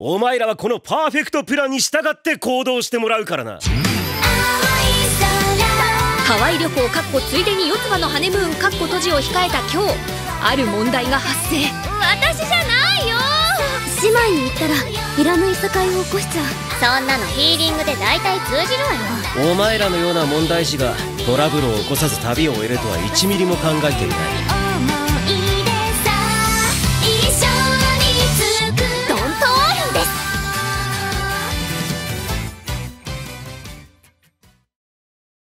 お前らはこのパーフェクトプランに従って行動してもらうからな。ハワイ旅行かっこついでに四つ葉のハネムーンかっこ閉じを控えた今日。ある問題が発生。私じゃないよ。姉妹に行ったらいらぬいさかいを起こしちゃう。そんなのヒーリングで大体通じるわよ。お前らのような問題児がトラブルを起こさず旅を終えるとは1ミリも考えていない。